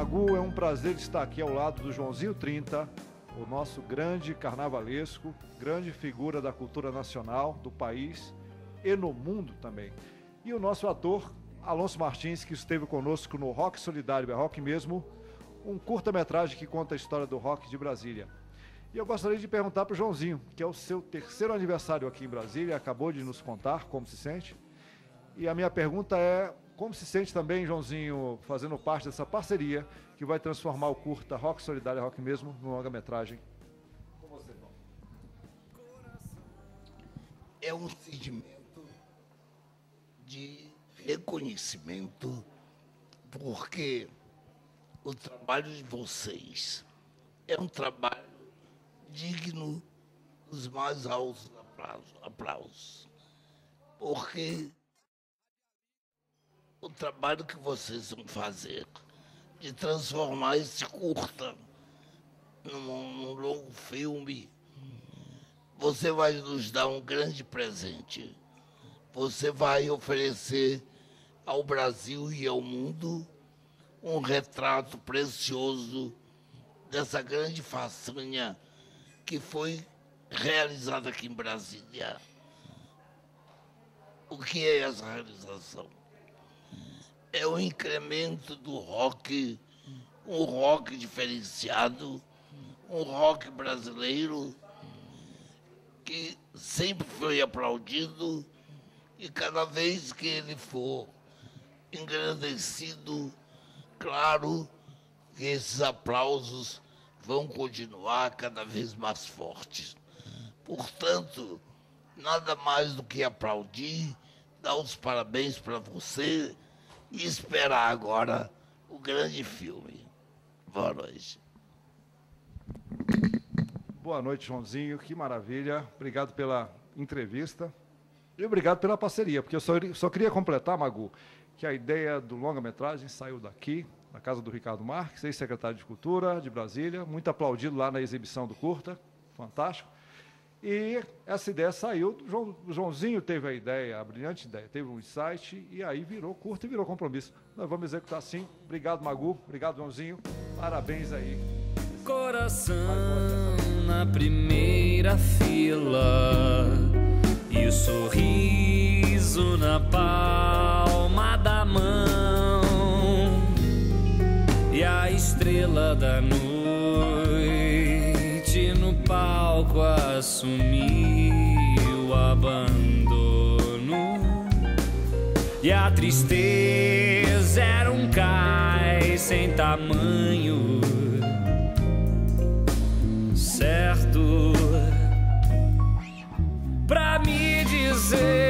Magu, é um prazer estar aqui ao lado do Joãozinho 30, o nosso grande carnavalesco, grande figura da cultura nacional, do país e no mundo também. E o nosso ator, Alonso Martins, que esteve conosco no Rock Solidário, é rock mesmo, um curta-metragem que conta a história do rock de Brasília. E eu gostaria de perguntar para o Joãozinho, que é o seu terceiro aniversário aqui em Brasília, acabou de nos contar como se sente. E a minha pergunta é: como se sente também, Joãozinho, fazendo parte dessa parceria que vai transformar o curta Rock Solidário Rock mesmo numa longa-metragem? Com você, irmão. É um sentimento de reconhecimento, porque o trabalho de vocês é um trabalho digno dos mais altos aplausos. Porque o trabalho que vocês vão fazer de transformar esse curta num, num longo filme, você vai nos dar um grande presente. Você vai oferecer ao Brasil e ao mundo um retrato precioso dessa grande façanha que foi realizada aqui em Brasília. O que é essa realização? É o incremento do rock, um rock diferenciado, um rock brasileiro que sempre foi aplaudido e cada vez que ele for engrandecido, claro que esses aplausos vão continuar cada vez mais fortes. Portanto, nada mais do que aplaudir, dar os parabéns para você e esperar agora o grande filme. Boa noite. Boa noite, Joãozinho. Que maravilha. Obrigado pela entrevista. E obrigado pela parceria, porque eu só, só queria completar, Magu, que a ideia do longa-metragem saiu daqui, na casa do Ricardo Marques, ex-secretário de Cultura de Brasília, muito aplaudido lá na exibição do Curta, fantástico. E essa ideia saiu, o Joãozinho teve a ideia, a brilhante ideia, teve um insight e aí virou curta e virou compromisso. Nós vamos executar sim. Obrigado, Magu. Obrigado, Joãozinho. Parabéns aí. Coração na primeira fila e o sorriso na palma da mão e a estrela da noite no palco assumiu o abandono e a tristeza era um cais sem tamanho. Certo, pra me dizer.